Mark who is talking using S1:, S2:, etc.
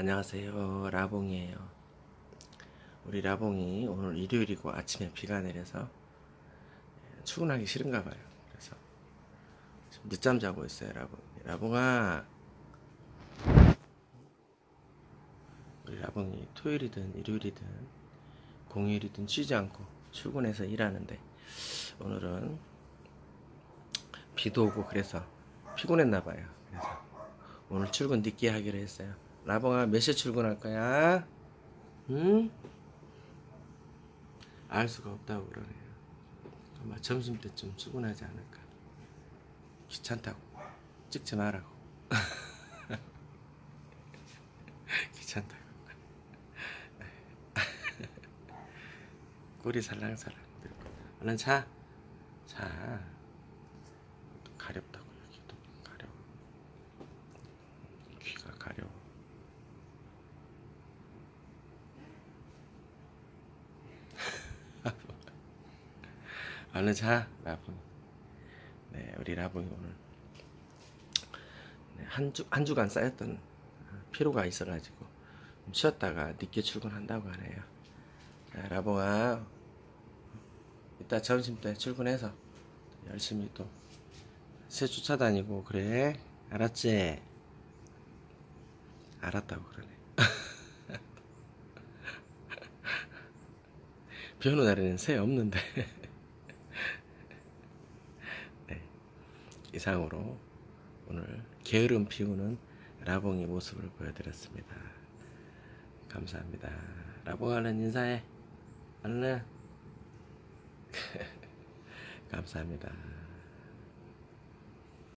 S1: 안녕하세요. 라봉이에요. 우리 라봉이 오늘 일요일이고 아침에 비가 내려서 출근하기 싫은가 봐요. 그래서 지금 늦잠 자고 있어요 라봉 라봉아! 우리 라봉이 토요일이든 일요일이든 공휴일이든 쉬지 않고 출근해서 일하는데 오늘은 비도 오고 그래서 피곤했나 봐요. 그래서 오늘 출근 늦게 하기로 했어요 라봉아 몇 시에 출근할 거야? 응? 알 수가 없다고 그러네요. 아마 점심 때쯤 출근하지 않을까. 귀찮다고. 찍지 말라고. 귀찮다고. 꼬리 살랑살랑. 얼른 자. 자. 가렵다고 여기도 가려워. 귀가 가려워. 얼른 자, 라봉. 네, 우리 라봉이 오늘 네, 한 주, 한 주간 쌓였던 피로가 있어가지고 좀 쉬었다가 늦게 출근한다고 하네요. 자, 라봉아, 이따 점심 때 출근해서 열심히 또 새 주차 다니고 그래. 알았지? 알았다고 그러네. 비 오는 날에는 새 없는데. 이상으로 오늘 게으름 피우는 라봉의 모습을 보여드렸습니다. 감사합니다. 라봉 얼른 인사해. 얼른. 감사합니다.